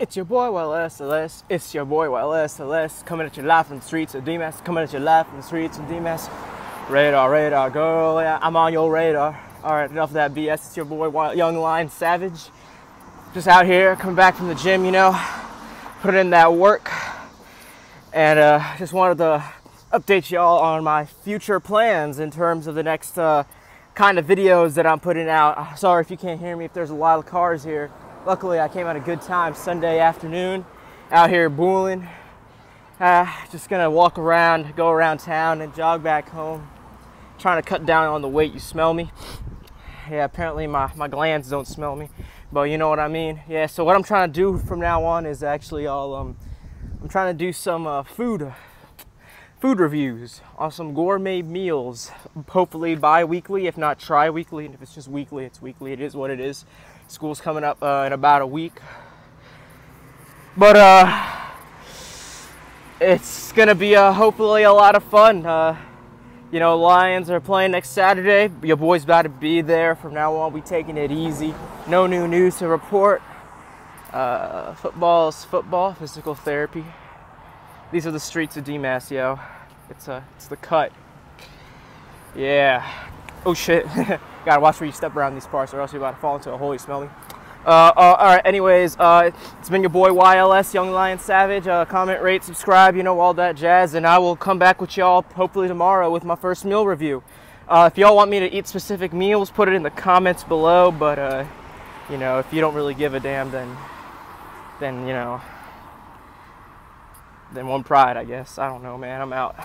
It's your boy YLS It's your boy YLS Coming at you live from the streets of DMS. Coming at you live from the streets of DMS. Radar, radar, girl. Yeah, I'm on your radar. All right, enough of that BS. It's your boy Yung Lion Savage. Just out here, coming back from the gym, you know, putting in that work. And uh, just wanted to update y'all on my future plans in terms of the next uh, kind of videos that I'm putting out. Sorry if you can't hear me if there's a lot of cars here. Luckily, I came at a good time Sunday afternoon out here booling. Uh, just gonna walk around, go around town, and jog back home. Trying to cut down on the weight. You smell me? Yeah, apparently my, my glands don't smell me, but you know what I mean. Yeah, so what I'm trying to do from now on is actually all um, I'm trying to do some uh, food food reviews awesome gourmet meals, hopefully bi-weekly, if not tri-weekly. And if it's just weekly, it's weekly. It is what it is. School's coming up uh, in about a week. But uh, it's gonna be uh, hopefully a lot of fun. Uh, you know, Lions are playing next Saturday. Your boy's about to be there. From now on, we taking it easy. No new news to report. Uh, football. Physical therapy. These are the streets of DMAS, yo. It's uh, it's the cut. Yeah. Oh shit. Gotta watch where you step around these parts, or else you're about to fall into a holy smelly. Uh, uh, all right. Anyways, uh, it's been your boy YLS, Yung Lion Savage. Uh, comment, rate, subscribe, you know all that jazz, and I will come back with y'all hopefully tomorrow with my first meal review. Uh, if y'all want me to eat specific meals, put it in the comments below. But you know, if you don't really give a damn, then then you know then one pride, I guess. I don't know, man. I'm out.